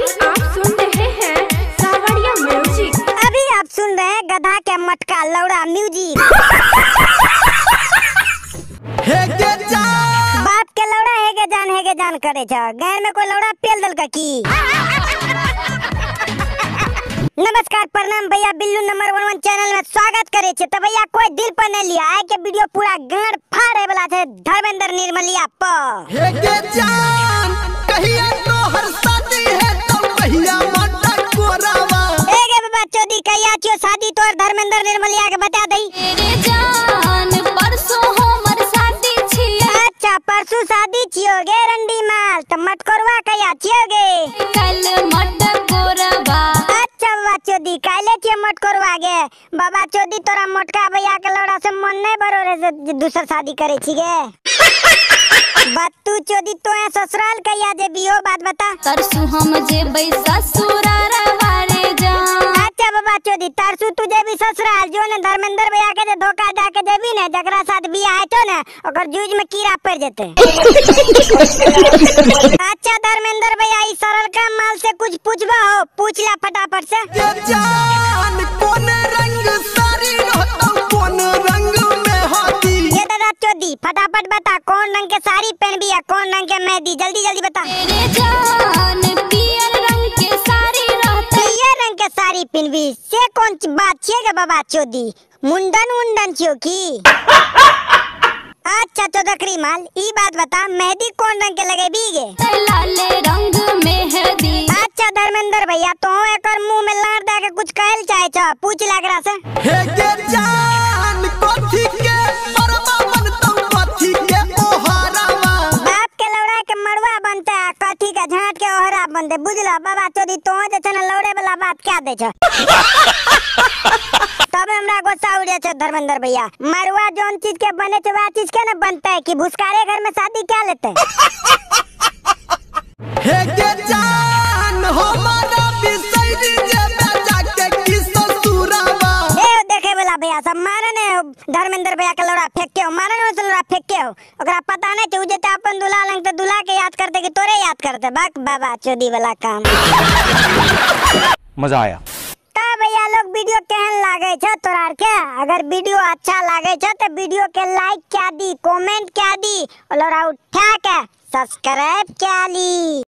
अभी आप सुन रहे हैं सावरिया म्यूज़िक। अभी आप सुन रहे हैं गधा के मटका लौड़ा म्यूज़िक। हे बाप के लौड़ा है के जान है के जान करे छ गैर में कोई लौड़ा पेल दल का की। नमस्कार प्रणाम भैया Billu number one one channel में स्वागत करे छे। तो भैया कोई दिल पर नहीं लिया। आए के वीडियो पूरा गाड़ फाड़े वाला थे धर्मेंद्र निर्मलिया पर। चोदी शादी तोर धर्मेंद्र निर्मलिया के बता दई। तेरे परसों शादी छियै अच्छा परसों शादी रंडी माल तो मटकोरवा कहिया छियोगे कल अच्छा बाबा चोदी काले छियो मटकोरवा गे बाबा चोदी तोरा मोटका भैया के लौड़ा से मन नहीं भरो रे दूसर शादी करे छी गे बत्तू चोदी तो ससुराल कहिया जे बियो बात बता। तरसु हम जेबै ससुराल धर्मेंद्र भैया के जे धोखा दे के जेबी ने जकरा साथ बियाह है तो ने ओकर जूझ में कीड़ा पड़ जेते। अच्छा धर्मेंद्र भैया ई सरल काम माल से कुछ पूछबा हो पूछ ला फटाफट से। जान कौन रंग सारी रहता कौन रंग में हाथी ये दादा चोदी फटाफट बता कौन रंग के साड़ी पहनबी है कौन रंग के मेहंदी? जल्दी जल्दी बता। तेरे जान पियर रंग के साड़ी रहते। ये रंग के साड़ी पहनबी से कौन बात के बाबा चोदी मुंडन मुंडन छियो की अच्छा चौधरी माल ई बात बता मेहंदी कौन रंग के लगेबी गे लाले रंग मेहंदी अच्छा धर्मेंद्र भैया तो एकर मुँह में लाड़ दे के कुछ कहल चाहे छ पूछ लागरा से। हे के जान कथी के परवा बनता कथी के ओहारावा बाप के लौड़ा के बनता है कथी का झाट के ओहरा बनते बुझला बाबा चोदी तो जे छ लौड़े वाला बात क्या दे छ। तब हमरा गुस्सा उड़े छ धर्मेंद्र भैया। मरवा जोन चीज़ के बने छ वह चीज़ के ना बनता है कि भुसकारे घर में शादी क्या लेते? हे के जान हमारा बिसैरी जे बेचा के किस ससुरावा ए देखे वाला भैया सब मारे ने धर्मेंद्र भैया के लौड़ा फेंक के हो मारे ने लौड़ा फेंक के हो। ओकरा पता नहीं तू जेते अपन दूल्हा लंग ते दूल्हा के याद करते कि तोरे याद करते। बाक बाबा चोदी वाला काम। मज़ा आया। तोरा अगर वीडियो अच्छा लगे छो तो वीडियो के लाइक क्या दी, कमेंट क्या दी? और उठा के सब्सक्राइब क्या ली?